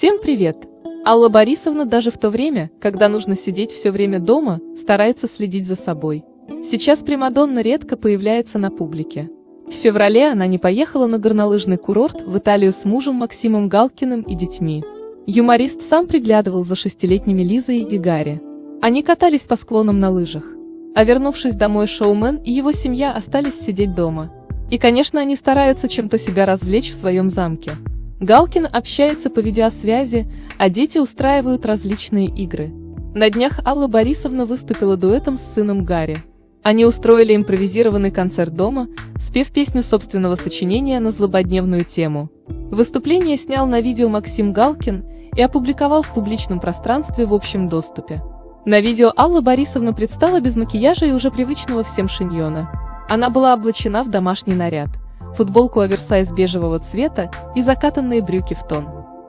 Всем привет! Алла Борисовна даже в то время, когда нужно сидеть все время дома, старается следить за собой. Сейчас Примадонна редко появляется на публике. В феврале она не поехала на горнолыжный курорт в Италию с мужем Максимом Галкиным и детьми. Юморист сам приглядывал за шестилетними Лизой и Гарри. Они катались по склонам на лыжах. А вернувшись домой, шоумен и его семья остались сидеть дома. И, конечно, они стараются чем-то себя развлечь в своем замке. Галкин общается по видеосвязи, а дети устраивают различные игры. На днях Алла Борисовна выступила дуэтом с сыном Гарри. Они устроили импровизированный концерт дома, спев песню собственного сочинения на злободневную тему. Выступление снял на видео Максим Галкин и опубликовал в публичном пространстве в общем доступе. На видео Алла Борисовна предстала без макияжа и уже привычного всем шиньона. Она была облачена в домашний наряд футболку оверсайз бежевого цвета и закатанные брюки в тон.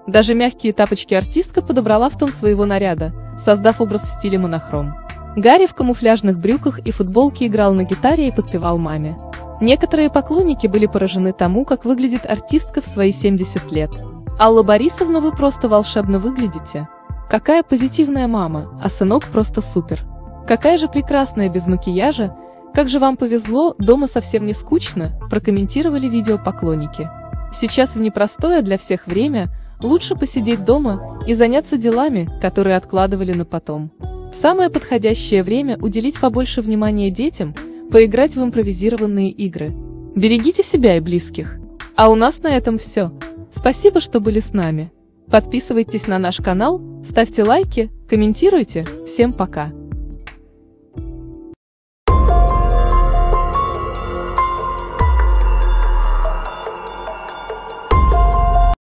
Даже мягкие тапочки артистка подобрала в тон своего наряда, создав образ в стиле монохром. Гарри в камуфляжных брюках и футболке играл на гитаре и подпевал маме. Некоторые поклонники были поражены тому, как выглядит артистка в свои 70 лет. «Алла Борисовна, вы просто волшебно выглядите. Какая позитивная мама, а сынок просто супер. Какая же прекрасная без макияжа, как же вам повезло, дома совсем не скучно, прокомментировали видео поклонники. Сейчас в непростое для всех время лучше посидеть дома и заняться делами, которые откладывали на потом. Самое подходящее время уделить побольше внимания детям, поиграть в импровизированные игры. Берегите себя и близких. А у нас на этом все. Спасибо, что были с нами. Подписывайтесь на наш канал, ставьте лайки, комментируйте. Всем пока.